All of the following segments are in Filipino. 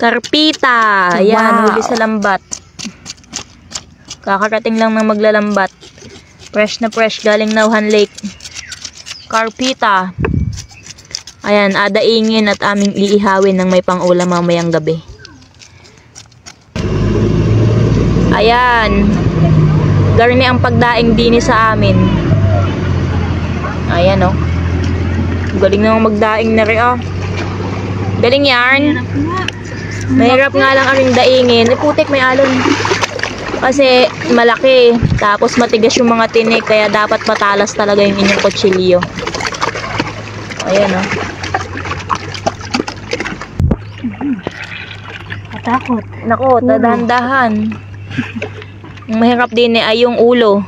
Karpita. Ayan, Wow. huli sa lambat. Kakarating lang ng maglalambat. Fresh na fresh, galing Nauhan Lake. Karpita. Ayan, adaingin at aming iihawin ng may pangulam mamayang gabi. Ayan. Garni ang pagdaing dini sa amin. Ayan, oh. Galing namang magdaing na rin, oh. Galing yarn. Mahirap nga lang aring daingin. Eh, putik, may alon. Kasi malaki. Tapos matigas yung mga tinik. Kaya dapat matalas talaga yung inyong kutsilyo. Ayan, oh. Matakot. Nako, tadahan-dahan. Mahirap din eh, ay yung ulo.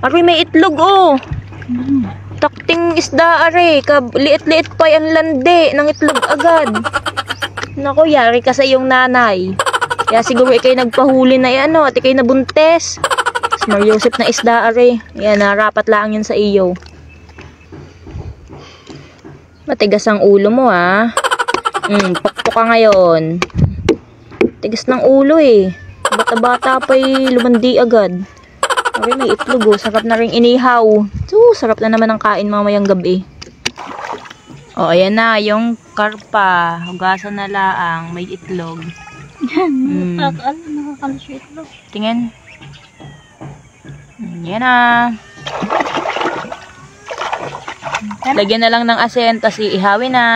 Aray, may itlog, oh. Takting isda, are. Kab liit-liit pa yung lande ng itlog agad. Nako, yari ka sa iyong nanay. Kaya siguro ikay nagpahuli na yan, ano, at ikay nabuntes. Mas Mariosip na isda, are. Yan, narapat lang yan sa iyo. Matigas ang ulo mo, ah. Hmm, pakpo ka ngayon. Tigas ng ulo eh. Bata-bata pa'y lumandi agad. Okay, may itlog oh. Sarap na rin inihaw. So, sarap na naman ang kain mamayang gabi. O, oh, ayan na. Yung karpa. Hugasan na laang. May itlog. Mm. Nakakaalam, nakakalas yung itlog. Tingin. Mm, Yan na. Lagyan na lang ng asin, tas iihawin na.